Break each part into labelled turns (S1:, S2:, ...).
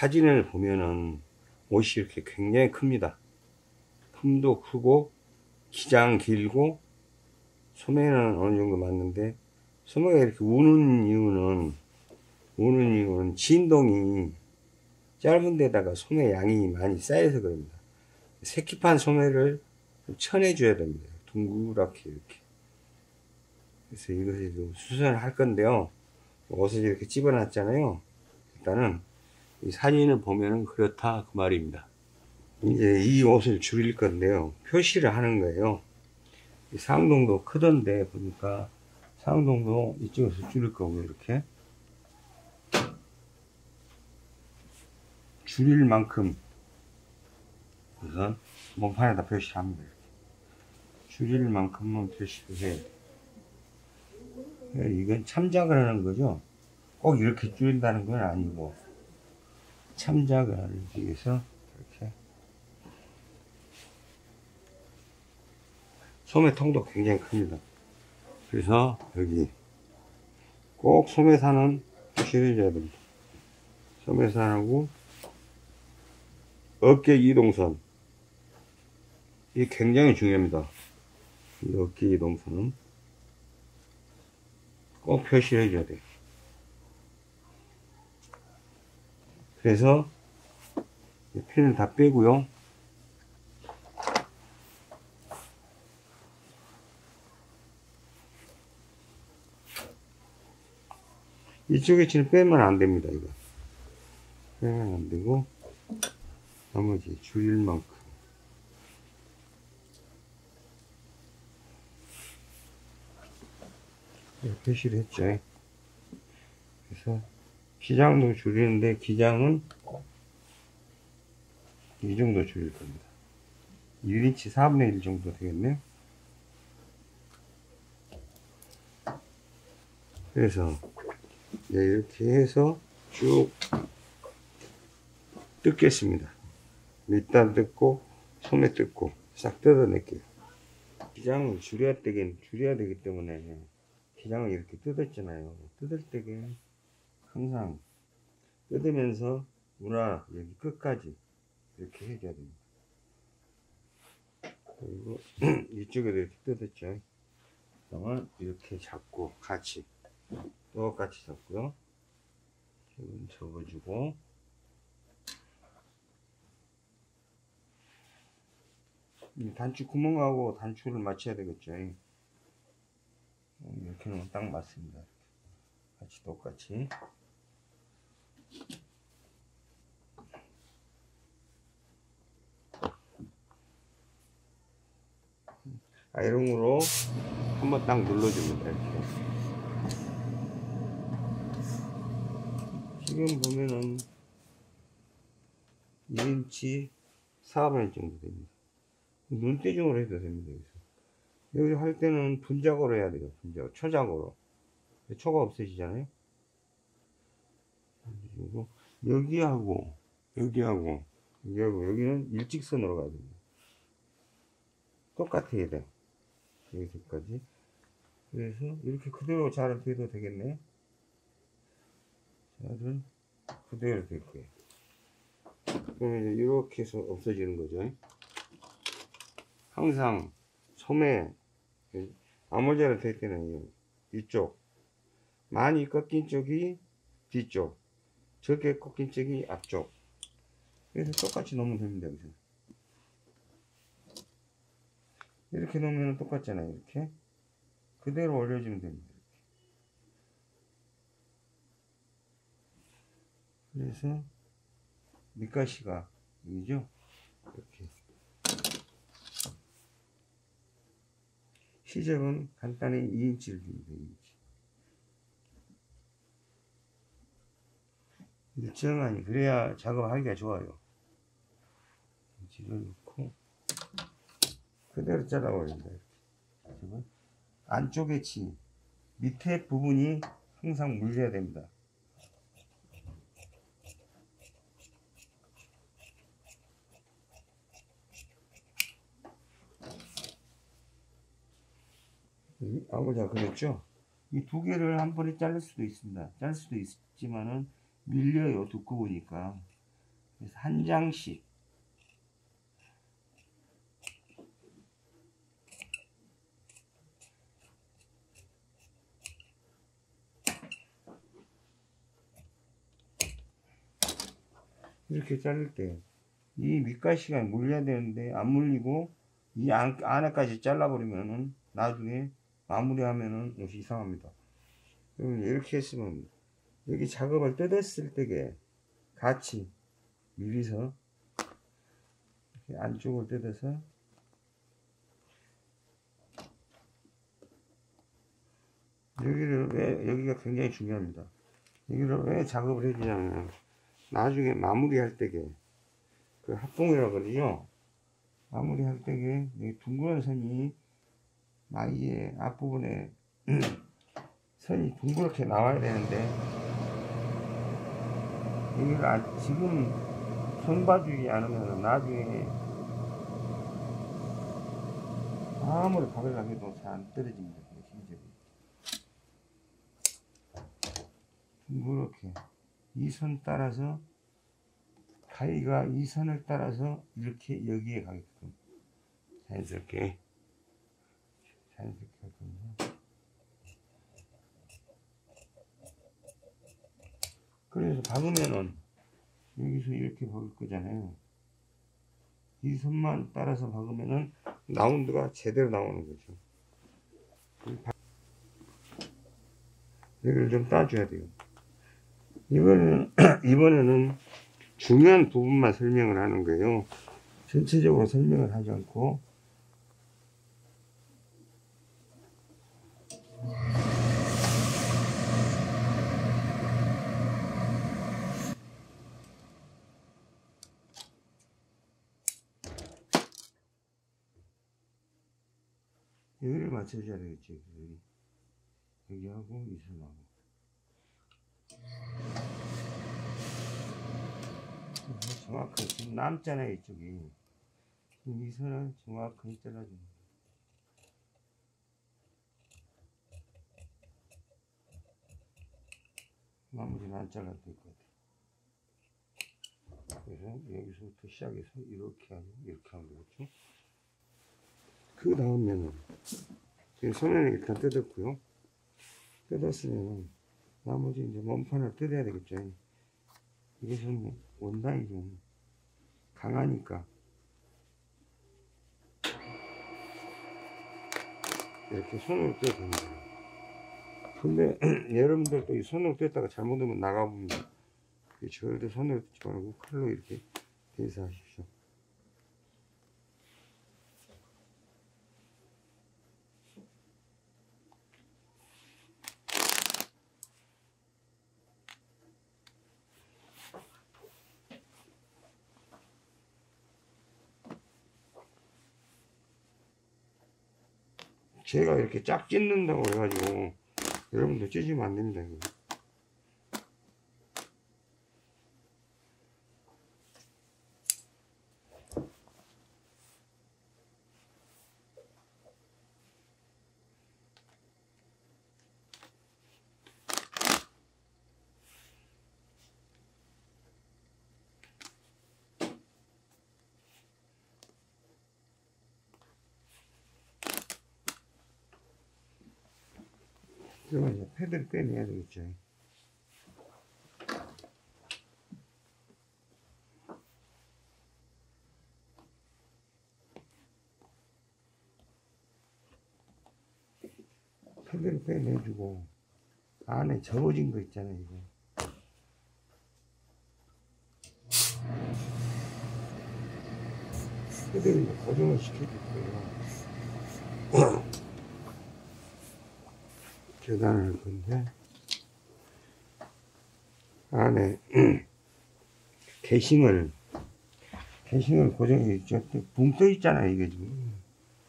S1: 사진을 보면은 옷이 이렇게 굉장히 큽니다. 품도 크고 기장 길고 소매는 어느 정도 맞는데 소매가 이렇게 우는 이유는 우는 이유는 진동이 짧은 데다가 소매 양이 많이 쌓여서 그럽니다. 새끼판 소매를 쳐내줘야 됩니다. 둥그랗게 이렇게. 그래서 이것을 좀 수선을 할 건데요. 옷을 이렇게 집어놨잖아요. 일단은 이 사진을 보면은 그렇다 그 말입니다. 이제 이 옷을 줄일 건데요. 표시를 하는 거예요. 상동도 크던데 보니까 상동도 이쪽에서 줄일 거고 이렇게 줄일 만큼 우선 몸판에다 표시합니다. 줄일 만큼만 표시를 해요. 예, 이건 참작을 하는 거죠. 꼭 이렇게 줄인다는 건 아니고 참작을 위해서 이렇게 소매통도 굉장히 큽니다. 그래서 여기 꼭 소매산은 표시를 해줘야 됩니다. 소매산하고 어깨 이동선 이 굉장히 중요합니다. 이 어깨 이동선은 꼭 표시를 해줘야 돼요. 그래서 핀을 다 빼고요. 이쪽에 지금 빼면 안 됩니다, 이거. 빼면 안 되고, 나머지 줄일 만큼. 표시를 했죠. 그래서 기장도 줄이는데 기장은 이 정도 줄일 겁니다. 1인치 4분의 1 정도 되겠네요. 그래서 이렇게 해서 쭉 뜯겠습니다. 밑단 뜯고 소매 뜯고 싹 뜯어낼게요. 기장을 줄여야 되긴 줄여야 되기 때문에 기장을 이렇게 뜯었잖아요. 뜯을 때는 항상 뜯으면서 문화 여기 끝까지 이렇게 해줘야 됩니다. 그리고 이쪽에도 이렇게 뜯었죠. 그러면 이렇게 잡고 같이 똑같이 잡고요. 지금 접어주고 단추 구멍하고 단추를 맞춰야 되겠죠. 이렇게 놓으면 딱 맞습니다. 같이 똑같이 아이롱으로 한번 딱 눌러줍니다. 이렇게. 지금 보면은 2인치 4분의 정도 됩니다. 눈대중으로 해도 됩니다. 여기서. 여기 할 때는 분작으로 해야 돼요. 분작, 초작으로. 초가 없어지잖아요. 여기하고 여기하고 여기하고 여기는 일직선으로 가야 됩니다. 똑같아야 돼. 여기까지. 그래서 이렇게 그대로 잘 돼도 되겠네. 잘은 그대로 될 거예요. 그러면 이제 이렇게 해서 없어지는 거죠. 항상 소매 아모자를 될 때는 이쪽 많이 꺾인 쪽이 뒤쪽 적게 꺾인 쪽이 앞쪽. 그래서 똑같이 놓으면 됩니다 여기서. 이렇게 놓으면 똑같잖아요 이렇게. 그대로 올려주면 됩니다 그래서 밑가시가 여기죠? 이렇게. 시접은 간단히 2인치를 줍니다 2인치. 일정하니 그래야 작업하기가 좋아요. 지를 넣고 그대로 잘라버린다 이렇게. 안쪽에 치 밑에 부분이 항상 물려야 됩니다. 아고자 그랬죠? 이 두 개를 한 번에 자를 수도 있습니다. 자를 수도 있지만은 밀려요 두꺼우니까 그래서 한 장씩 이렇게 자를 때 이 밑가시가 물려야 되는데 안 물리고 이 안, 안에까지 잘라버리면은 나중에 마무리하면은 옷이 이상합니다. 그럼 이렇게 했으면 여기 작업을 뜯었을 때게 같이 미리서 안쪽을 뜯어서 여기를 왜 여기가 굉장히 중요합니다. 여기를 왜 작업을 해주냐면 나중에 마무리할 때게 그 합봉이라고 그러죠. 마무리할 때게 이 둥그런 선이 마이의 앞부분에 선이 둥그렇게 나와야 되는데 여기를 아, 지금 손 봐주지 않으면 나중에 아무리 박으려고 해도 잘 안 떨어집니다. 힘들이 둥그렇게 이 선 따라서 가위가 이 선을 따라서 이렇게 여기에 가게끔 자연스럽게 자연스럽게 할 겁니다. 그래서 박으면은 여기서 이렇게 박을 거잖아요. 이 선만 따라서 박으면은 라운드가 제대로 나오는 거죠. 여기를 좀 따줘야 돼요. 이번에는, 이번에는 중요한 부분만 설명을 하는 거예요. 전체적으로 설명을 하지 않고 맞춰줘야 되겠죠. 여기. 여기 하고 이 선하고. 정확하게 지금 남잖아요 이쪽이. 지금 이 선을 정확하게 잘라줍니다. 나머지는 안 잘라도 될 것 같아요. 그래서 여기서부터 시작해서 이렇게 하고 이렇게 하는 거죠. 그 다음에는 지금 소면을 일단 뜯었고요. 뜯었으면 나머지 이제 몸판을 뜯어야 되겠죠. 이것은 원단이 좀 강하니까 이렇게 손으로 됩니다. 근데 여러분들도 이 손으로 뗐다가 잘못하면 나가봅니다. 절대 손으로 뜯지 말고 칼로 이렇게 대서 하십시오. 제가 이렇게 짝 찢는다고 해가지고 여러분도 찢으면 안 됩니다. 이거. 그러면 이제 패드를 빼내야 되겠죠. 패드를 빼내주고 안에 접어진 거 있잖아요. 이거. 패드를 이제 고정을 시켜줄 거예요. 계단을 할 건데 안에 게싱을 게싱을 고정해 있죠. 붕 떠 있잖아요. 이게 지금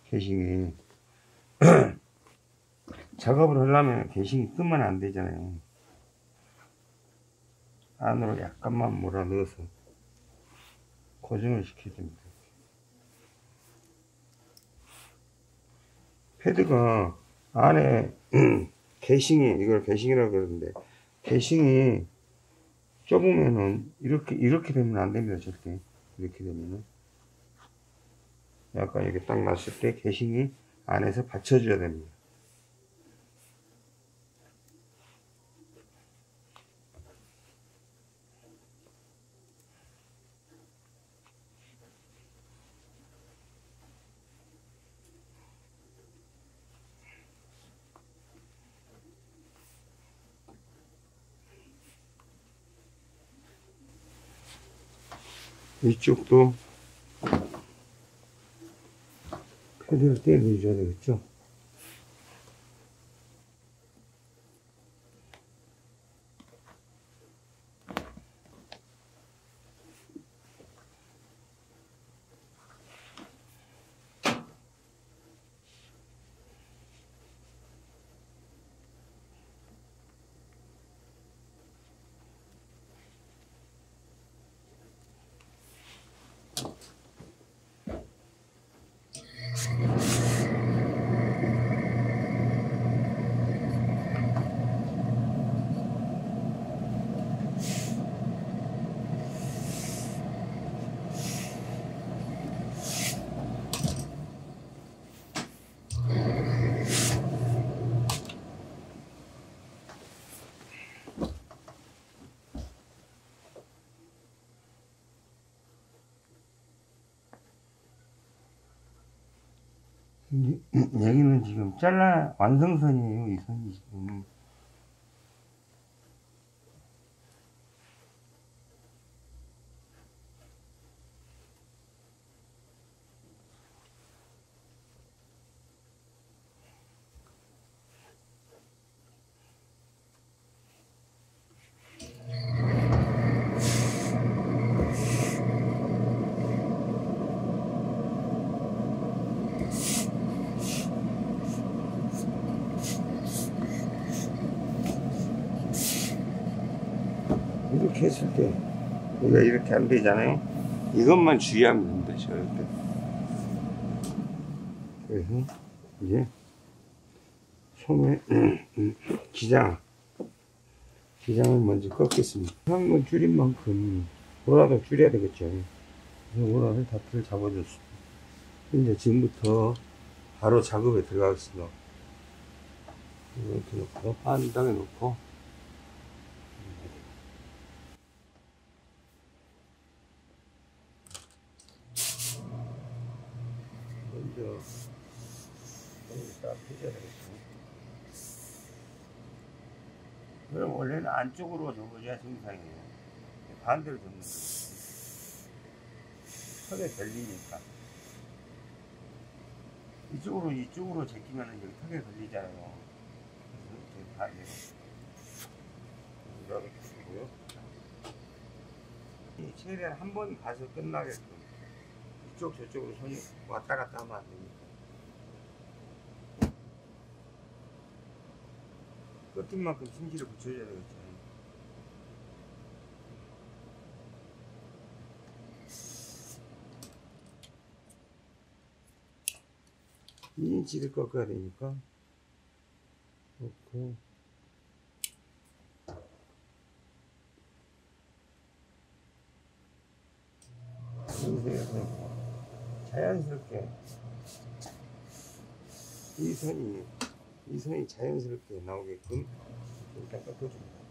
S1: 게싱이 작업을 하려면 게싱이 뜨면 안 되잖아요. 안으로 약간만 몰아 넣어서 고정을 시켜줍니다. 패드가 안에 게싱이 이걸 게싱이라고 그러는데 게싱이 좁으면은 이렇게 이렇게 되면 안 됩니다 절대 이렇게 되면은 약간 이렇게 딱 놨을 때 개싱이 안에서 받쳐줘야 됩니다 이쪽도. 패드를 떼내줘야 되겠죠 そう。 이- 여기는 지금 잘라 완성선이에요 이 선이 지금 이렇게 했을 때 우리가 이렇게 안 되잖아요? 이것만 주의하면 됩니다 절대. 그래서 이제 소매 기장 기장을 먼저 꺾겠습니다. 한번 줄인 만큼 오라도 줄여야 되겠죠. 그래서 오라를 다트를 잡아줬습니다. 이제 지금부터 바로 작업에 들어가겠습니다. 이렇게 놓고 한 땅에 놓고 먼저 여기 딱 해줘야 되겠죠. 그럼 원래는 안쪽으로 접어줘야 정상이에요. 반대로 접는 거예요. 턱에 걸리니까. 이쪽으로 이쪽으로 제끼면 여기 턱에 걸리잖아요. 그래서 다 이렇게 이렇게 쓰고요. 이 최대한 한 번 가서 끝나게끔 이쪽 저쪽으로 손이 왔다 갔다 하면 안 됩니다. 끝인 만큼 심지를 붙여줘야 되겠죠. 이 인치를 꺾어야 되니까 여기서 자연스럽게 이 선이 이 선이 자연스럽게 나오게끔 일단 꺾어줍니다.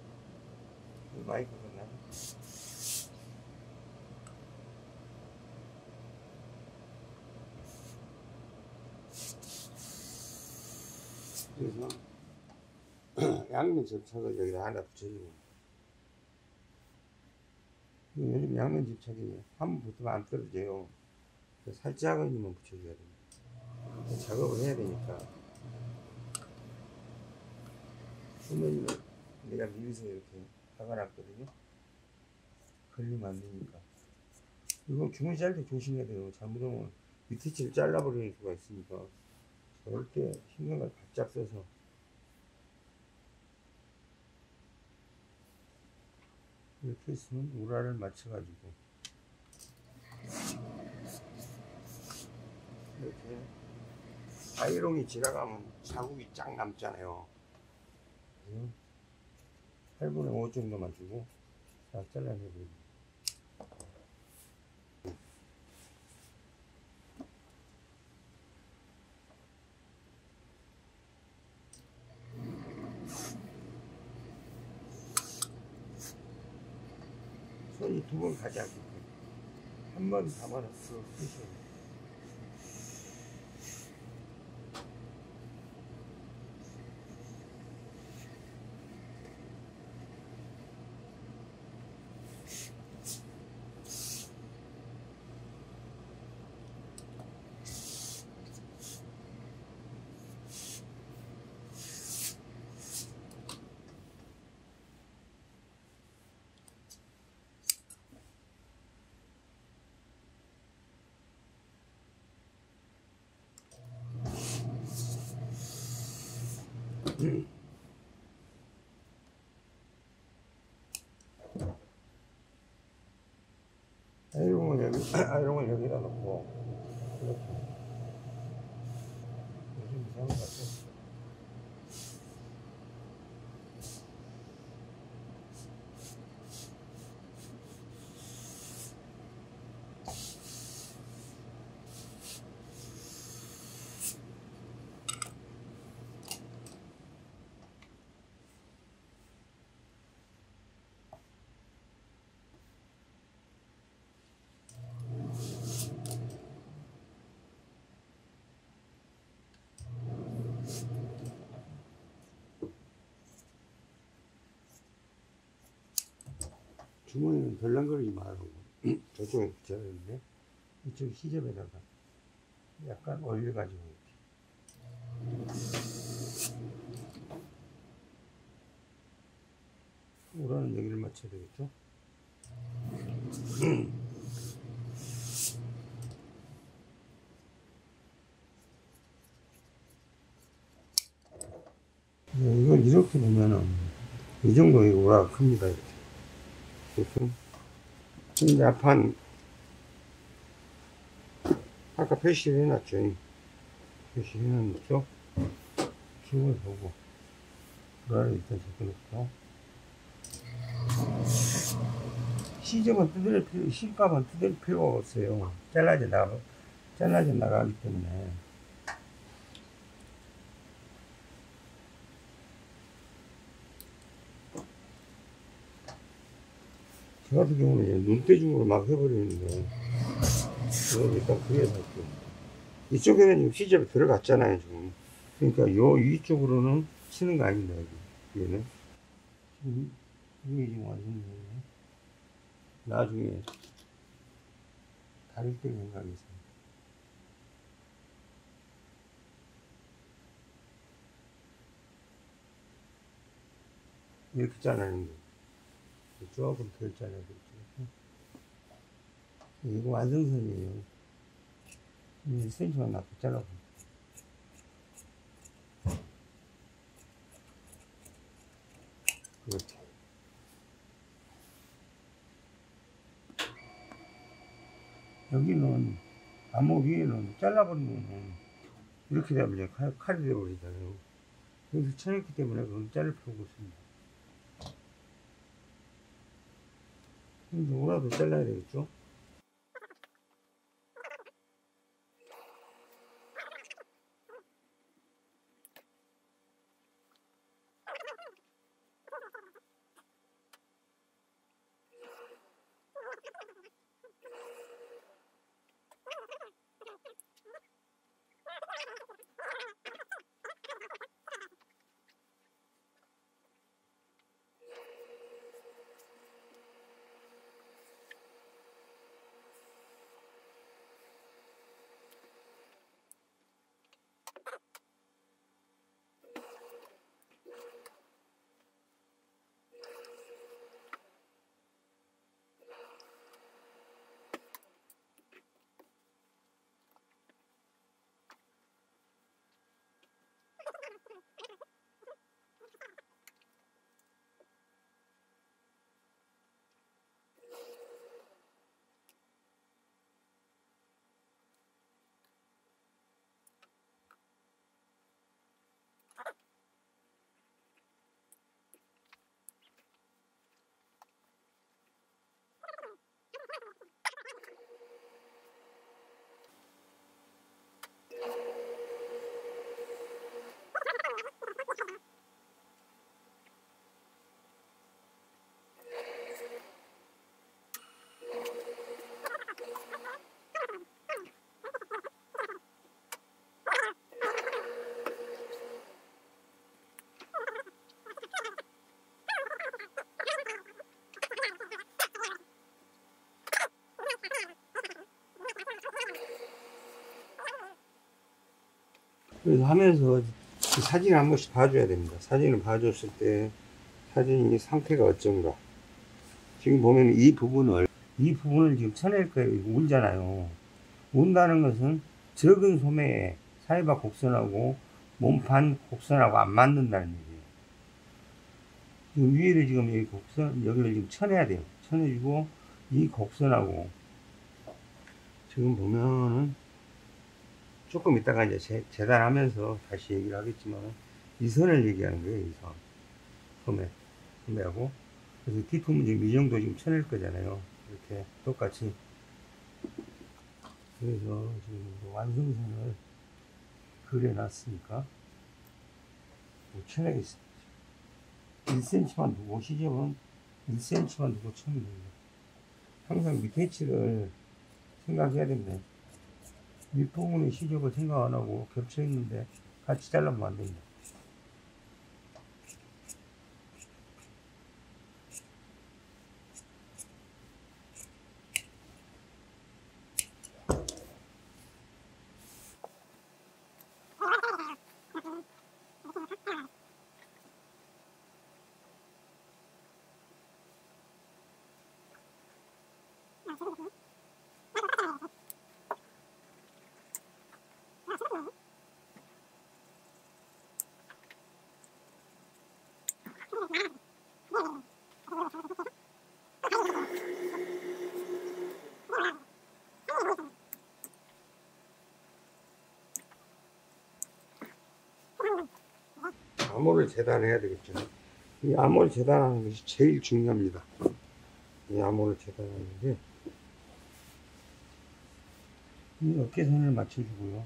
S1: 많이 꺾었나? 그래서 양면 접착을 여기다 하나 붙여주고 요즘 양면 접착이 한번 붙으면 안 떨어져요. 살짝은만 붙여줘야 됩니다. 작업을 해야 되니까. 소면을 내가 미리서 이렇게 박아놨거든요. 걸리면 안 되니까. 이거 주문 짤 때 조심해야 돼요. 잘못하면 밑에 칠을 잘라버리는 수가 있으니까. 절대 신경을 바짝 써서. 이렇게 있으면 우라를 맞춰가지고. 이렇게 아이롱이 지나가면 자국이 쫙 남잖아요. 그래서 8분의 5 정도만 주고 다 잘라내고. 손이 두번 가지 않기 때문에 한번 담아놓고 아이롱을 여기, 아이롱을 여기다 놓고, 이렇게. 요즘 이상한 주머니는 덜렁거리지 말고, 저쪽에 붙여야 되는데, 이쪽 시접에다가 약간 올려가지고, 이렇게. 우라는 여기를 맞춰야 되겠죠? 네, 이걸 이렇게 보면은, 이 정도 의 우라가 큽니다, 이렇게. 이제 앞판, 아까 표시를 해놨죠. 표시를 해놨죠. 키를 보고, 우라를 일단 적어놓고, 시접은 뜯을 필요, 실밥은 뜯을 필요가 없어요. 잘라져 나가, 잘라져 나가기 때문에. 저 같은 경우는 이제 눈대중으로 막 해버리는데, 이건 일단 그래서 할게요. 이쪽에는 지금 시접이 들어갔잖아요, 지금. 그러니까 요 위쪽으로는 치는 거 아닙니다, 여기. 얘는. 지금, 이게 지금 완성되네. 나중에 다를 때 있어요. 이렇게 잘라는 거. 조금 덜 잘라야 되겠죠. 이거 완성선이에요. 이 센치만 놔도 잘라보. 그렇게. 여기는 암호 위에는 잘라버리면 이렇게 되면 칼, 칼이 되어버리잖아요. 여기서 쳐냈기 때문에 그건 자를 필요가 없습니다. 오라도 잘라야 되겠죠? 그래서 하면서 이 사진을 한 번씩 봐줘야 됩니다. 사진을 봐줬을 때 사진이 상태가 어쩐가. 지금 보면 이 부분을, 이 부분을 지금 쳐낼 거예요. 울잖아요. 운다는 것은 적은 소매에 사이바 곡선하고 몸판 곡선하고 안 맞는다는 얘기예요. 지금 위를 지금 이 곡선, 여기를 지금 쳐내야 돼요. 쳐내주고, 이 곡선하고, 지금 보면은, 조금 이따가 이제 재, 재단하면서 다시 얘기를 하겠지만, 이 선을 얘기하는 거예요, 이 선. 소매, 소매하고. 그래서 뒷품은 지금 이 정도 지금 쳐낼 거잖아요. 이렇게 똑같이. 그래서 지금 완성선을 그려놨으니까, 뭐 쳐내겠습니다. 1cm만 두고 시접은 1cm만 두고 쳐면 됩니다. 항상 밑에 치를 생각해야 됩니다. 윗부분의 시접을 생각 안 하고 겹쳐 있는데 같이 잘라면 안 됩니다. 암호를 재단해야 되겠죠. 이 암호를 재단하는 것이 제일 중요합니다. 이 암호를 재단하는 게, 이 어깨선을 맞춰주고요.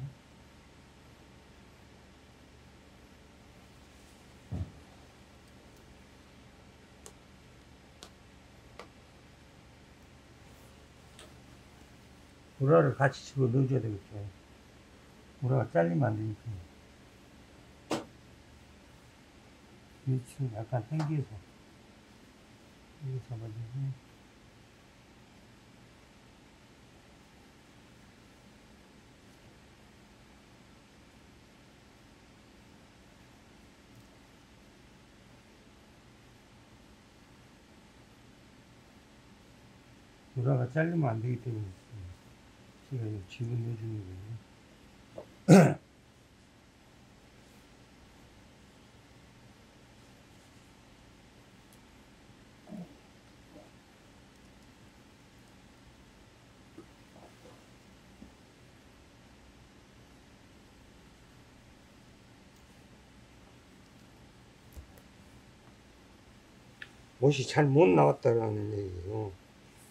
S1: 보라를 같이 집어 넣어줘야 되겠죠. 보라가 잘리면 안 되니까. 위치를 약간 당겨서 이거 잡아주고 보라가 잘리면 안 되기 때문에 제가 이거 집어넣어주는 거예요. 옷이 잘 못 나왔다라는 얘기예요.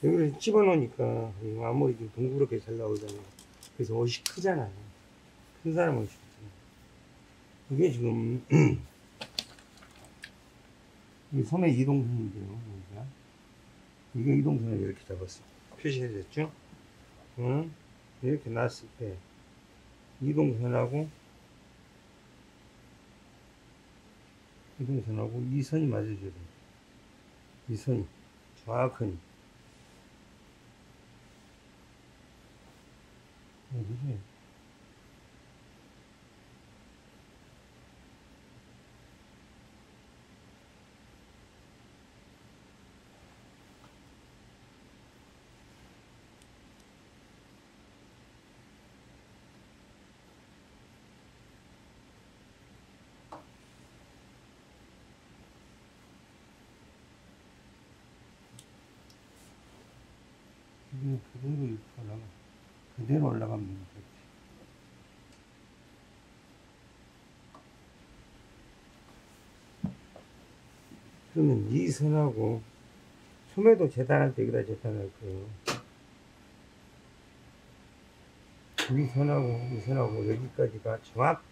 S1: 여기를 집어넣으니까 아무리 좀 둥그렇게 잘 나오잖아요. 그래서 옷이 크잖아요. 큰 사람 옷이 크잖아요. 이게 지금 이 소매 이동선인데요. 여기가. 이게 이동선을 이렇게 잡았어요. 표시해졌죠? 응? 이렇게 놨을 때 이동선하고 이동선하고 이 선이 맞아줘야 돼요. 이 선이 정확하니 어디지? 이게 그대로 올라가 그대로 올라가면 됩니다. 그러면 이 선하고 소매도 재단할 때 여기다 재단할 거예요. 이 선하고 이 선하고 여기까지가 정확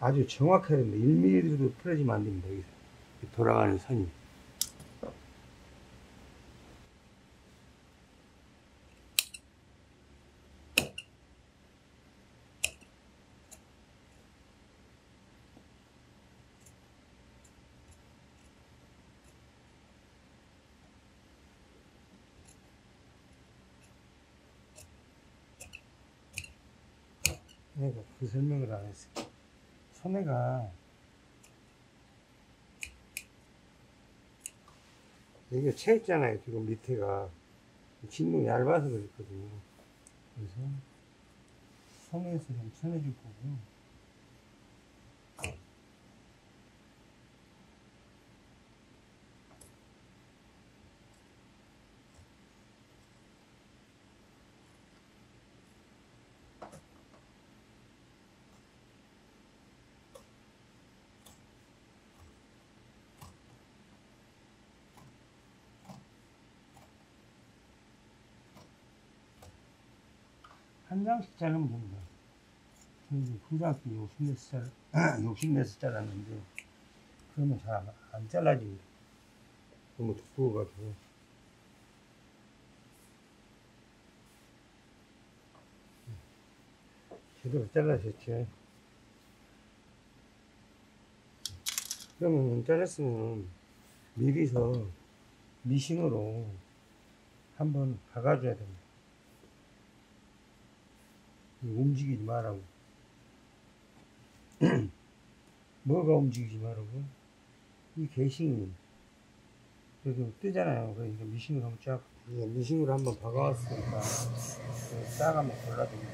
S1: 아주 정확해야 됩니다. 1mm도 풀어지면 안 됩니다. 여기서 이 돌아가는 선이. 내가 그 설명을 안 했어요. 소매가 이게 채 있잖아요. 지금 밑에가 진동이 얇아서 그렇거든요. 그래서 소매에서 좀 쳐내줄 거고요. 한 장씩 자르면 됩니다. 저희 부장기 욕심내서 잘, 욕심내서 잘랐는데, 그러면 잘 안 잘라집니다. 너무 두꺼워가지고. 제대로 잘라졌죠. 그러면 잘랐으면 미리서 미싱으로 한번 박아줘야 됩니다. 움직이지 말라고. 뭐가 움직이지 말라고? 이 개싱이. 여기 뜨잖아요. 그러니까 미싱으로 한번 쫙, 미싱으로 한번 박아왔으니까, 싹 한번 골라줍니다.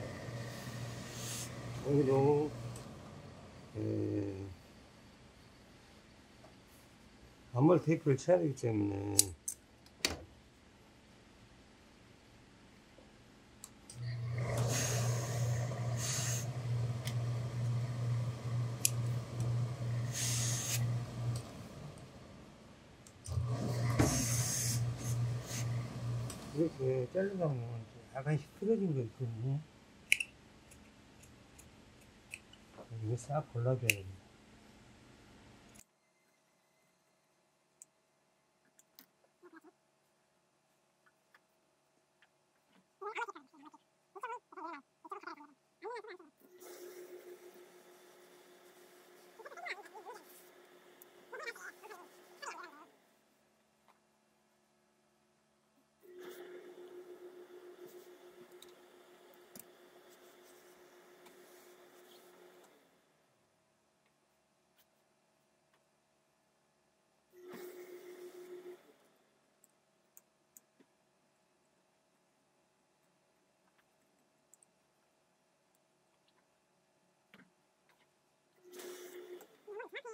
S1: 여기도, 에, 암몰 테이프를 쳐야 되기 때문에, 보면 약간씩 틀어진 거 있거든요. 이거 싹 골라줘야 됩니다.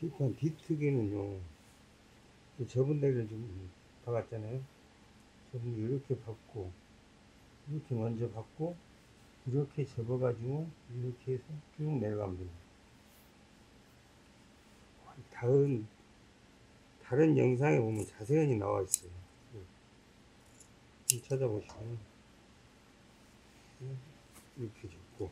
S1: 뒷판 뒤트기는요 그 접은 데를 좀 박았잖아요. 데 이렇게 박고 이렇게 먼저 박고 이렇게 접어 가지고 이렇게 해서 쭉 내려가면 됩니다. 다른 다른 영상에 보면 자세히 나와 있어요. 좀 찾아보시면. 이렇게 접고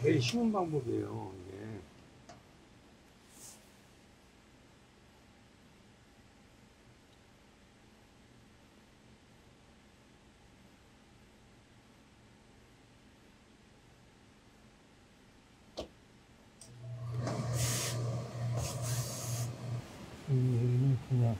S1: 제일 쉬운 방법이에요. 이게. 음, 여기는 그냥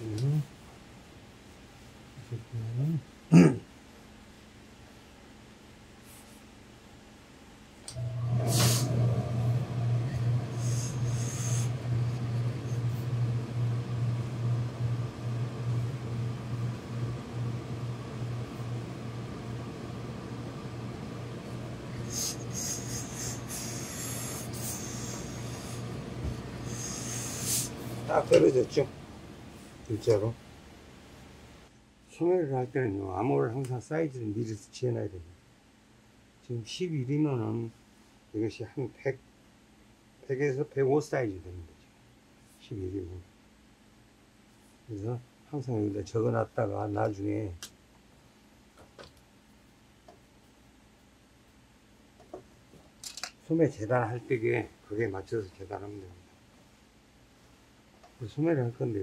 S1: 음. 이렇게. 딱 떨어졌죠? 일자로. 소매를 할 때는요, 암호를 항상 사이즈를 미리 지어놔야 됩니다. 지금 11이면은 이것이 한 100, 100에서 105 사이즈 되는 거죠. 11이면. 그래서 항상 여기다 적어 놨다가 나중에 소매 재단할 때에 그게 맞춰서 재단하면 됩니다. 소매를 할 건데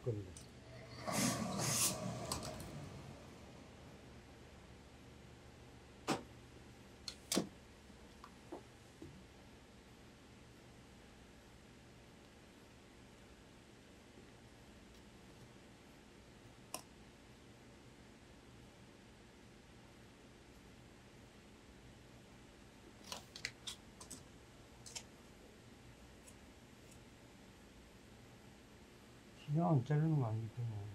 S1: 요. 겁니 그냥 자르는 거 아니기 때문에.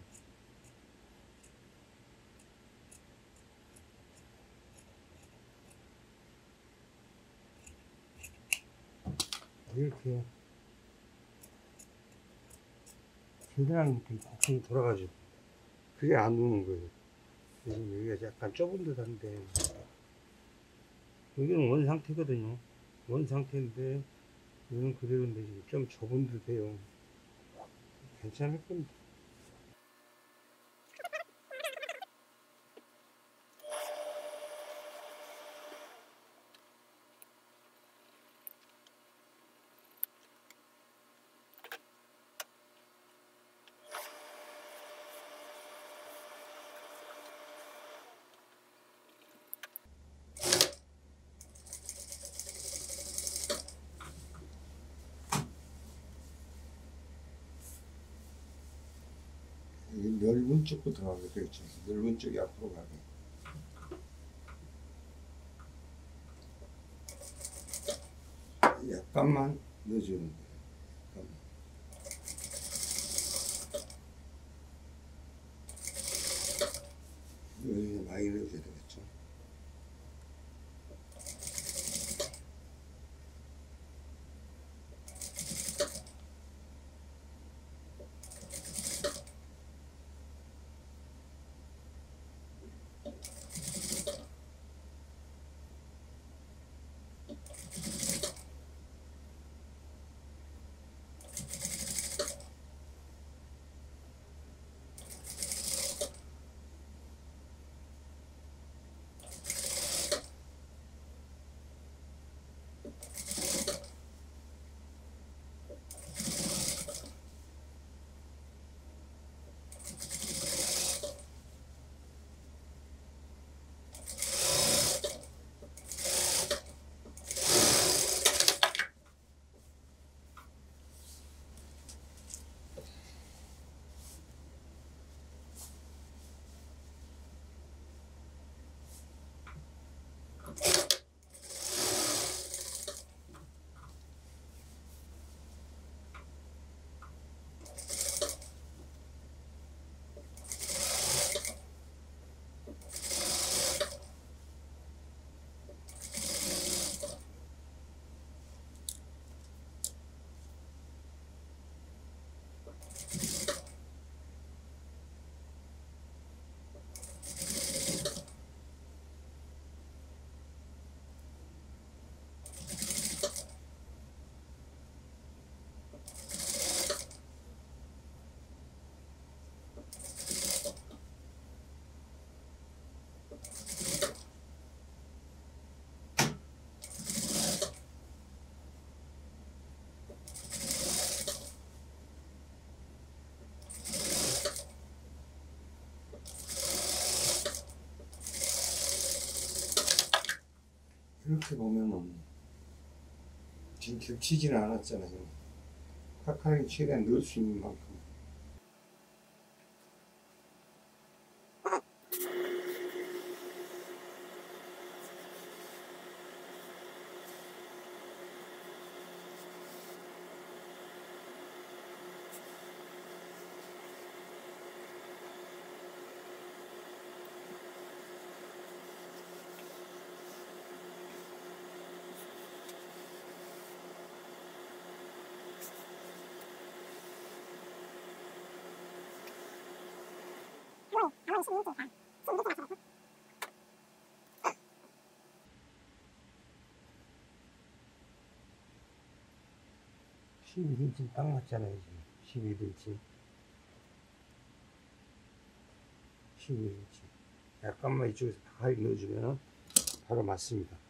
S1: 이렇게 계단한 게 돌아가죠. 그게 안 누는 거예요. 지금 여기가 약간 좁은 듯 한데, 여기는 원 상태거든요. 원 상태인데, 여기는 그대로인데, 지금 좀 좁은 듯 해요. 괜찮을 겁니다. 이 넓은 쪽부터 가게 되겠죠. 넓은 쪽이 앞으로 가게. 약간만 넣어주는 거 이렇게 보면은 지금 겹치지는 않았잖아요. 카카오에 최대한 넣을 수 있는 만큼. 십이 인치 딱 맞잖아요, 지금. 12인치. 12인치. 약간만 이쪽에서 가까이 넣어주면 바로 맞습니다.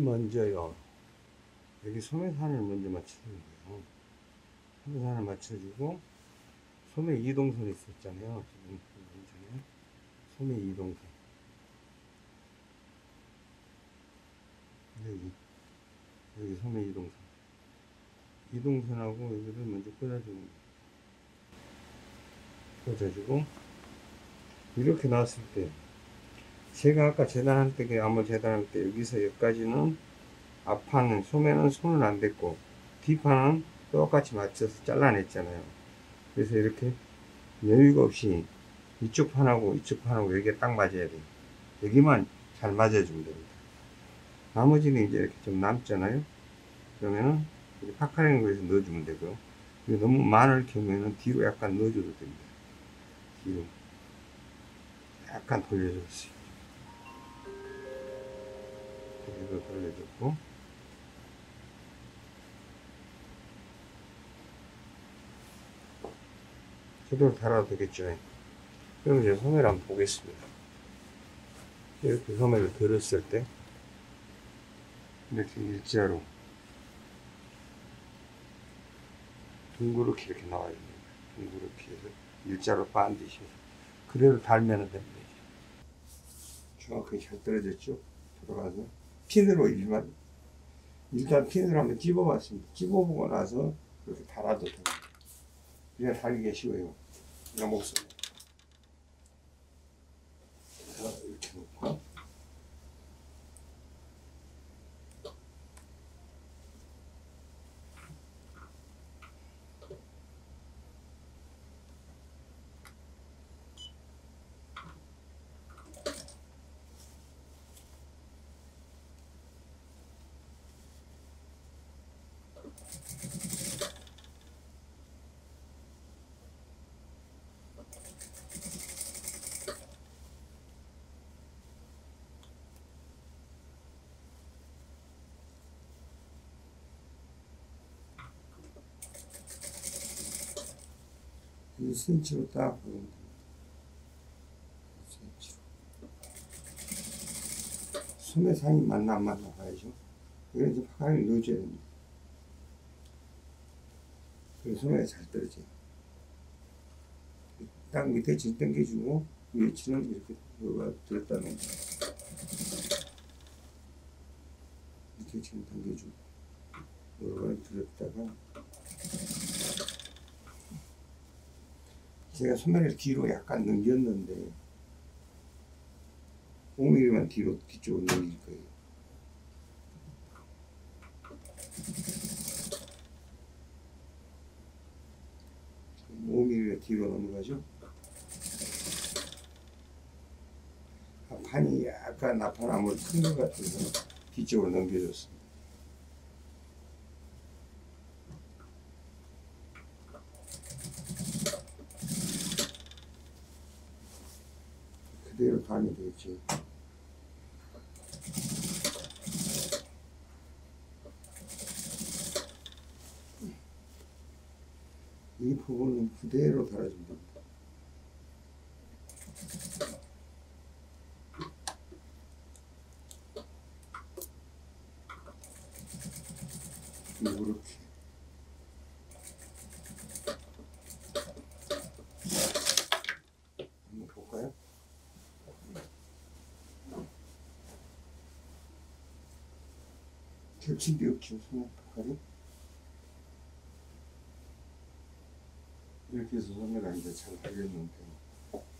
S1: 먼저요. 여기 소매산을 먼저 맞추는 거예요. 소매산을 맞춰주고, 소매 이동선 있었잖아요. 지금 보이잖아요. 소매 이동선. 여기, 여기 소매 이동선. 이동선하고 여기를 먼저 꽂아주는 거예요. 꽂아주고, 이렇게 나왔을 때, 제가 아까 재단할 때, 그 암호 재단할 때 여기서 여기까지는 앞판은 소매는 손은 안 댔고 뒷판은 똑같이 맞춰서 잘라냈잖아요. 그래서 이렇게 여유가 없이 이쪽 판하고 이쪽 판하고 여기에 딱 맞아야 돼요. 여기만 잘 맞아주면 됩니다. 나머지는 이제 이렇게 좀 남잖아요. 그러면은 이렇게 파카링 거에서 넣어주면 되고요. 이게 너무 많을 경우에는 뒤로 약간 넣어줘도 됩니다. 뒤로 약간 돌려줬어요. 뒤로 돌려줬고 제대로 달아도 되겠죠. 그럼 이제 소매를 한번 보겠습니다. 이렇게 소매를 들었을 때 이렇게 일자로 둥그렇게 이렇게 나와야 됩니다. 둥그렇게 해서 일자로 반드시 그대로 달면 됩니다. 정확하게 잘 떨어졌죠? 들어가서 핀으로 일만 일단 핀으로 한번 집어봤습니다. 집어보고 나서 그렇게 달아도 됩니다. 그냥 달기가 쉬워요. 먹 1cm로 딱 보면 됩니다. 1cm로. 소매 상이 맞나 안 맞나 봐야죠. 그래서 파가를 넣어줘야 됩니다. 그래서 소매가 잘 떨어져요. 딱 밑에 질 당겨주고 위에 치는 이렇게 뭐가 들었다 놓고 밑에 질 당겨주고 뭐가 들었다가 제가 소매를 뒤로 약간 넘겼는데 5mm만 뒤로 뒤쪽으로 넘길 거예요. 지금 5mm가 뒤로 넘어가죠. 아, 판이 약간 나파나무 큰것 같아서 뒤쪽으로 넘겨줬습니다. 그대로 가면 되겠지. 이 부분은 그대로 달아주면 됩니다. 없죠, 소매 팔이. 이렇게 해서 소매가 이제 잘 달렸는데,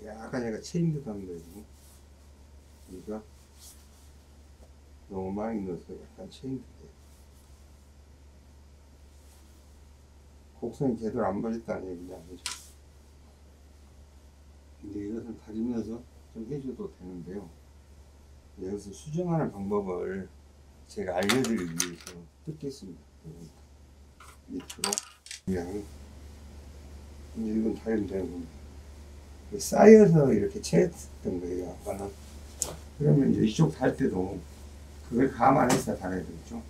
S1: 약간 얘가 체인도 담가지고, 우리가 너무 많이 넣어서 약간 체인도 돼요. 곡선이 제대로 안 맞았다는 얘기냐, 그죠? 근데 이것을 다리면서 좀 해줘도 되는데요. 여기서 수정하는 방법을 제가 알려드리기 위해서 뜯겠습니다. 밑으로 그냥 이제 이건 다리면 되는 겁니다. 쌓여서 이렇게 채했던 거예요, 아까는. 그러면 이제 이쪽 달 때도 그걸 감안해서 달아야 되겠죠.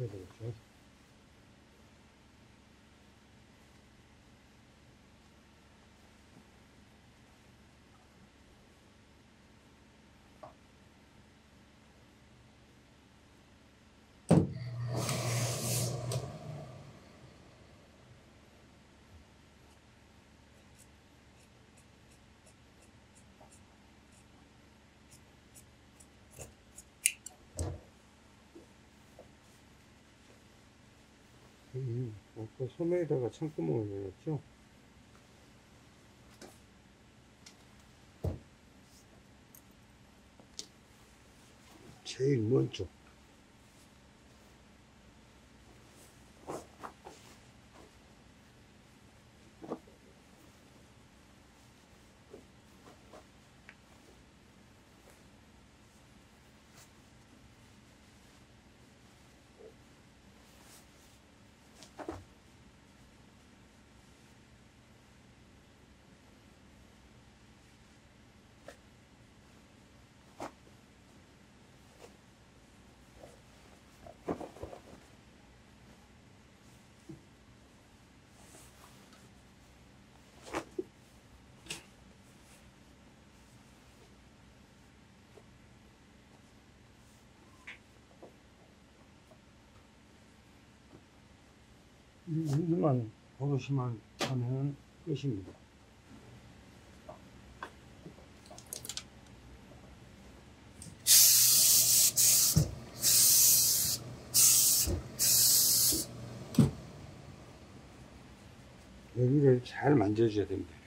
S1: 이 음, 아까 소매에다가 창구멍을 열었죠? 제일 먼저 이- 이만 버릇이만 하면 끝입니다. 여기를 잘 만져줘야 됩니다.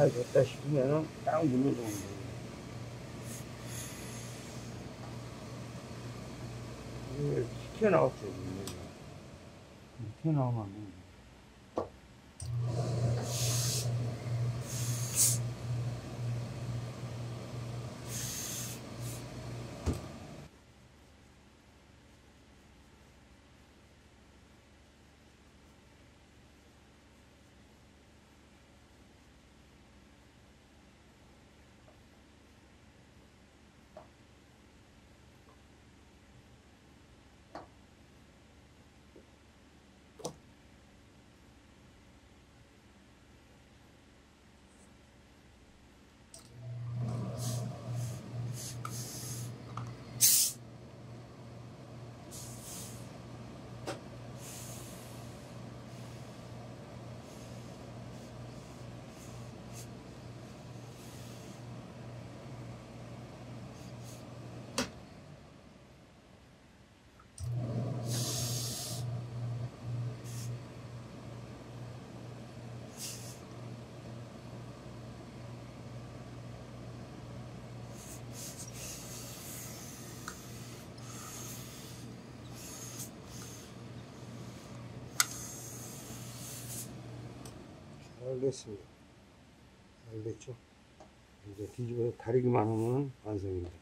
S1: 잘 됐다 싶으면은 딱 눌러주면 돼요. 이게 튀어나왔죠. 튀어나오면 안 돼요. 잘 됐습니다. 잘 됐죠? 이제 뒤집어 다리기만 하면 완성입니다.